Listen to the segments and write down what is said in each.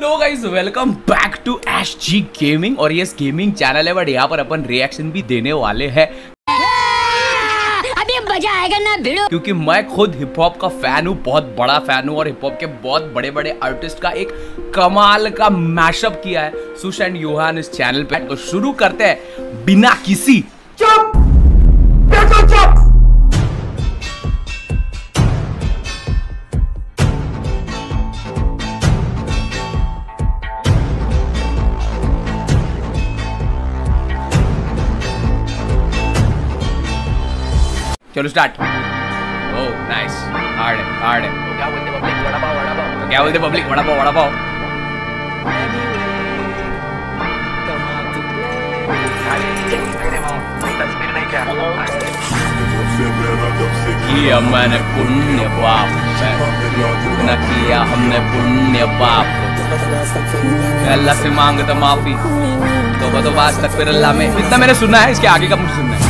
Hello guys welcome back to Ash ji gaming और ये gaming channel है but यहाँ पर अपन रिएक्शन भी देने वाले हैं। मज़ा आएगा ना भिड़ो। क्योंकि मैं खुद हिप हॉप का फ़ैन हूँ बहुत बड़ा फ़ैन हूँ और हिप हॉप के बहुत बड़े बड़े आर्टिस्ट का एक कमाल का मैशअप किया है। सुश एंड यूहान इस चैनल पे। तो शुरू करते हैं बिना किसी चुप। चलो स्टार्ट ओ नाइस हार्ड है हार्ड है. तो क्या बोलते पब्लिक वड़ा पाव वड़ा पाव. तो क्या बोलते पब्लिक वड़ा पाव वड़ा पाव. किया मैंने पुण्य पाप न किया हमने पुण्य पाप. अल्लाह से माँगता माफ़ी. तो तो आज तक फिर अल्लाह में इतना मैंने सुना है इसके आगे का मुझे सुनना है.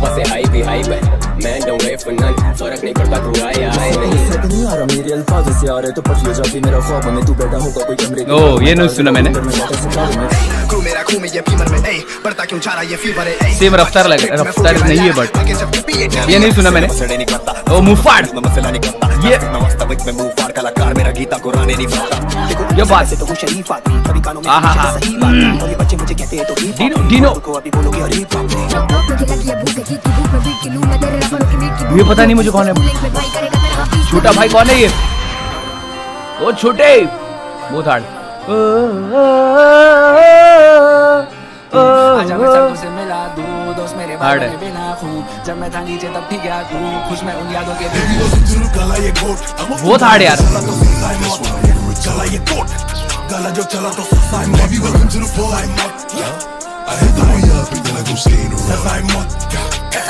बस से हाई भी हाई है मैं डोंट वेट फॉर नन फ़र्क नहीं पड़ता तू आए आए नहीं नहीं आ रहा मेरे अल्फाज से आ रहे तो पटिए जाती मेरा ख्वाब में तू बैठा होगा कोई कमरे के ओ, ये नहीं सुना मैंने। क्रू मेरा क्रू में ये फीवर में ए बढ़ता क्यों जा रहा ये फीवर है सेम रफ्तार लग रफ्तार नहीं है बट ये नहीं सुना मैंने। ओ मुफाड़ ये कलाकार मेरा गीता कुरान नहीं पढ़ता ये बात तो हूँ शरीफ आदमी कभी कानों में सही बात और ये बच्चे मुझे कहते हैं तो ही डिनो डिनो। को अभी बोलोगे अरे बाप रे। ये पता नहीं मुझे कौन है। छोटा भाई कौन है ये? ओ छोटे। हार्ड मैं था नीचे तब ठीक गया तू खुश मैं उन यादों के बहुत हार्ड यार।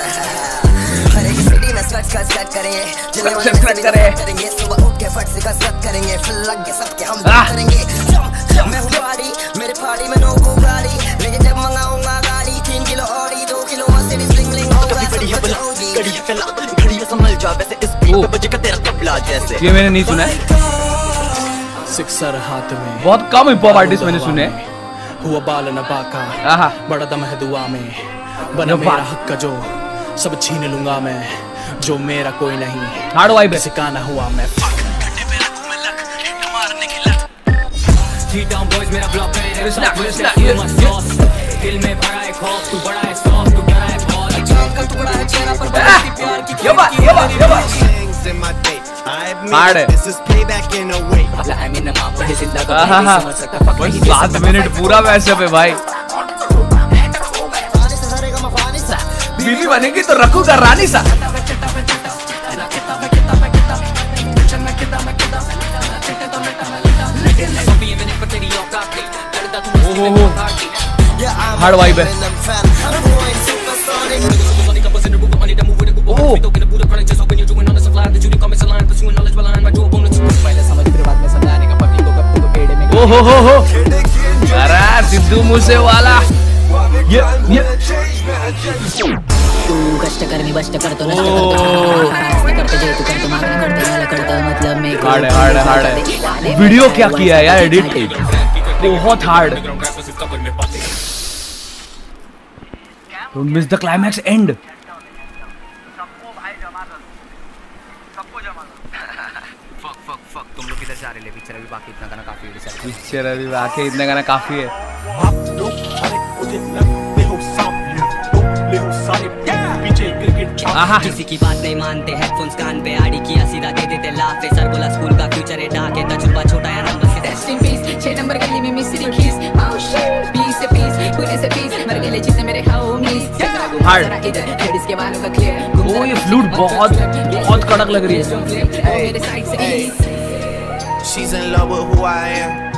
हर एक सिटी में स्कट स्कट स्कट करेंगे। ज़िले वाले स्कट स्कट करेंगे सुबह उठ के फट से कसरत करेंगे। फिर लग के सबके हम करेंगे। जम जम मैं हूँ गाड़ी मेरे पार्टी में नो गाड़ी। लेकिन जब मंगाऊँगा गाड़ी तीन किलो ऑडी दो किलो मर्सिडीज लिंग लिंग होगा सब कुछ होगी। घड़ी फैला घड़ी संभल जा वैसे इस बीट पे बजेगा तेरा तबला जैसे। ये मैंने नहीं सुना है। सिक्सर हाथ में। बहुत कम हिप हॉप आर्टिस्ट मैंने सुने। हुआ बाल नबा का बड़ा दम है दुआ में। बना मेरा हक का जो सब छीन लूँगा मैं जो मेरा कोई नहीं। हार्ड वाइब है किसी का ना हुआ मैं ये ये दिल में भरा है खौफ तू बड़ा है सॉफ्ट तू डरा है बहुत चाँद का टुकड़ा है चेहरा पर बड़ी प्यार की ये बात ये बात ये बात things in my day I admit Hard है। this is payback in a way. आहा, बस सात मिनट पूरा मैशअप है भाई। बीवी बनेगी तो रखूगा रानी सा। हार्ड वाइब है। ओह। हो हो सिद्धू मूसे वाला ये ये। तू कष्ट करनी बष्ट करतो नष्ट करते जे तू करते करतो मतलब मैं हार्ड है हार्ड है हार्ड है वीडियो क्या किया है यार एडिट बहुत hard don't miss the climax and picture अभी बाकी इतना गाना काफ़ी है। आहा। किसी की बात नहीं मानते हेडफोन्स कान पे आड़ी किया सीधा दे देते लाफे। सर बोला स्कूल का फ्यूचर है डाके तजुर्बा छोटा या नंबर से in peace, छह नंबर गली में मिस्री खीस shit, पीस से पीस, पूरे से पीस मर गए जितने मेरे homies जरा घुमा Hard. लेडीज़ के बालों का clear ओ ये फ्लूट बहुत बहुत कड़क लग रही है। She's in love with who I am.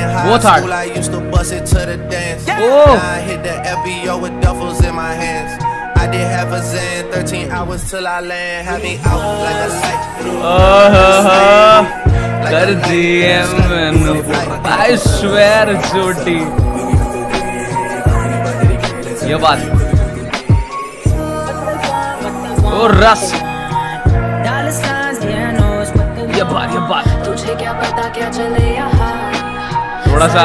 in high Both hard. school, I used to bust it to the dance. Oh. Now I hit the FBO with duffels in my hands. I did half a zen, 13 hours till I land. Had me out like a light. आहा, कर दिए मैनू I swear चोटी ये बात ओ रस ये बात ये बात तुझे क्या पता क्या चले यहाँ थोड़ा सा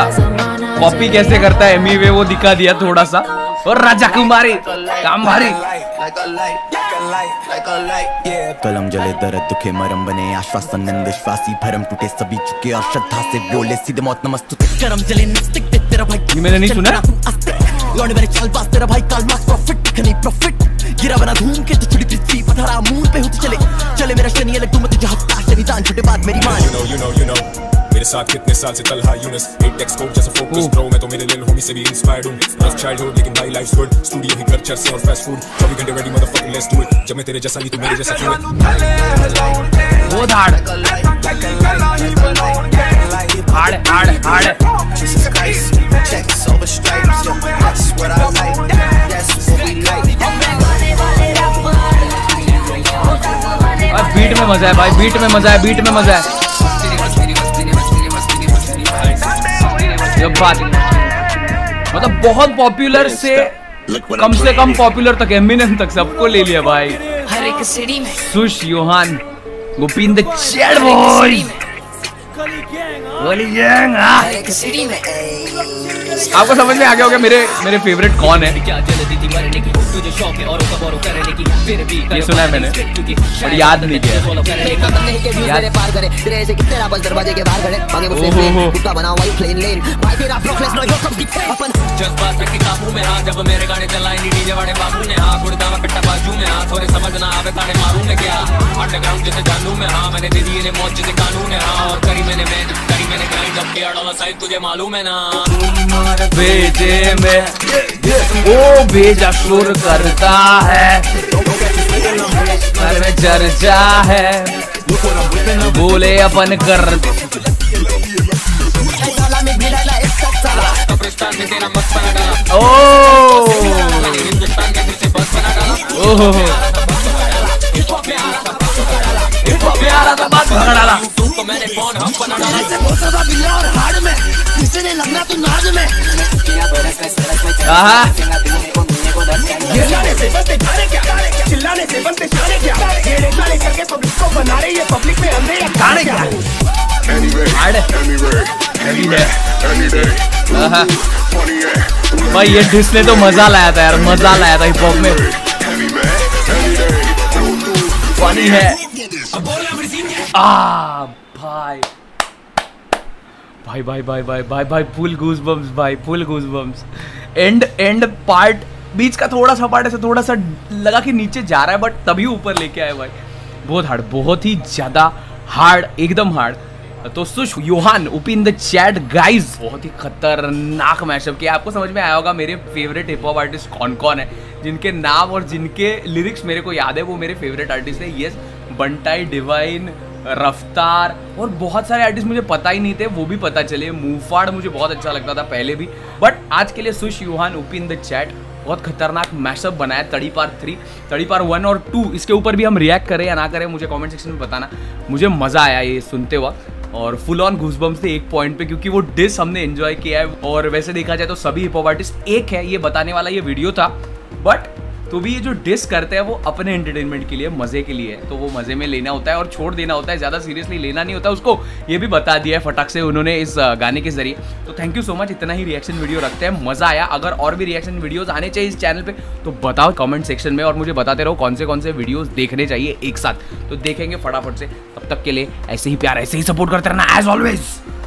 कॉपी कैसे करता है एमी वे वो दिखा दिया थोड़ा सा। और राजा कुमारी काम भारी. कलम जले दर्द दुखे मरम बने आश्वासन नंद विश्वासी भरम टूटे सभी चुके और श्रद्धा से बोले सीधे मौत नमस्तुते। करम जले नस्तिक ते तेरा भाई ये मैंने नहीं सुना। लौंडे मेरे चाल पास तेरा भाई काल मार्क्स प्रॉफिट खनी प्रॉफिट गिरा बना धूम के तो छुड़ी पृथ्वी पथरा मून पे होती चले। चले मेरा शनि अलग तुम तुझे हफ़्ता शनिदान छोटे बाद मेरी मान। You know, you know, you know. मेरे साथ कितने साल से तलहा यूनस। एक टेक्स्ट कोड जैसा फोकस ब्रो मैं तो मेरे लिल होमी से भी इंस्पायर्ड हूँ। रफ चाइल्डहुड लेकिन भाई लाइफ्स गुड स्टूडियो ही कर चर्चे और फास्ट फ़ूड 24 घंटे ready motherfucking let's do it जब मैं तेरे जैसा नहीं तू मेरे जैसा क्यों है बहुत hard hard hard hard Jesus Christ, checks over stripes, yo, that's what I like, that's what we like. और बीट में मज़ा है भाई बीट में मज़ा है बीट में मज़ा है। ये बात मतलब बहुत पॉपुलर से कम से कम पॉपुलर तक एमिनेम तक सबको ले लिया भाई। हर एक सिटी में। सुश योहान गोपिंद चैड बॉय हाँ। आपको समझ में आ गया होगा मेरे मेरे फेवरेट कौन है? ये सुना है मैंने और याद नहीं किया अंडरग्राउंड जैसे जानू में हाँ। मैंने दे दिए जैसे कानून है हाँ और करी मैंने मैं करी मैंने साइड तुझे मालूम है ना? बेटे में वो भेजा शुर करता है। घर में चर्चा है। बोले अपन कर। तेरा मस्त बना डाला। के दिल से बस बना डाला ओहो प्यारा था बात पकड़ डाला तू को मैंने फ़ोन हम बना डाला आहा गाने क्या? हार्ड हैवी है आहा भाई ये डिस ने तो मज़ा लाया था यार मज़ा लाया था हिप हॉप में। फनी है। आ भाई। भाई भाई भाई भाई भाई भाई फुल गूज बम्स भाई full goosebumps and end part बीच का थोड़ा सा पार्ट ऐसे थोड़ा सा लगा कि नीचे जा रहा है बट तभी ऊपर लेके आए भाई। बहुत हार्ड बहुत ही ज़्यादा हार्ड एकदम हार्ड तो Sush, Yohan up in the chat guys बहुत ही खतरनाक मैशअप किया। आपको समझ में आया होगा, मेरे फेवरेट हिप हॉप आर्टिस्ट कौन कौन है? जिनके नाम और जिनके लिरिक्स मेरे को याद है, वो मेरे फेवरेट आर्टिस्ट है। यस बंटाई डिवाइन रफ्तार और बहुत सारे आर्टिस्ट मुझे पता ही नहीं थे, वो भी पता चले। मूफाड़ मुझे बहुत अच्छा लगता था पहले भी। बट आज के लिए सुश यूहान उपिन द चैट बहुत खतरनाक मैशअप बनाया तड़ी पार थ्री तड़ी पार वन और टू इसके ऊपर भी हम रिएक्ट करें या ना करें, मुझे कमेंट सेक्शन में बताना। मुझे मज़ा आया ये सुनते वक्त और फुल ऑन घूसबम्स थे एक पॉइंट पे, क्योंकि वो डिस हमने एंजॉय किया है। और वैसे देखा जाए तो सभी हिप हॉप आर्टिस्ट एक है, ये बताने वाला ये वीडियो था। बट तो भी ये जो डिस करते हैं, वो अपने एंटरटेनमेंट के लिए, मज़े के लिए। तो वो मज़े में लेना होता है और छोड़ देना होता है, ज़्यादा सीरियसली लेना नहीं होता। उसको ये भी बता दिया है फटाक से उन्होंने इस गाने के ज़रिए। तो थैंक यू सो मच इतना ही रिएक्शन वीडियो रखते हैं। मज़ा आया। अगर और भी रिएक्शन वीडियोज़ आने चाहिए इस चैनल पर तो बताओ कमेंट सेक्शन में और मुझे बताते रहो कौन से कौन से वीडियोज़ देखने चाहिए एक साथ। तो देखेंगे फटाफट से। तब तक के लिए ऐसे ही प्यार, ऐसे ही सपोर्ट करते रहना as always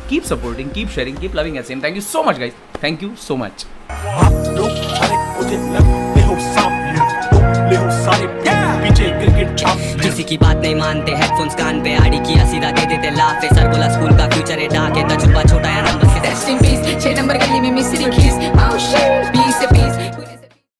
keep supporting keep sharing keep loving us thank you so much guys thank you so much किसी की बात नहीं मानते हेडफोन्स कान पे, आड़ी किया सीधा दे देते लाफे सर बोला, स्कूल का फ्यूचर है, डाके तजुर्बा छोटा या नंबर से in peace, छह नंबर गली में मिस्री खीस। से shit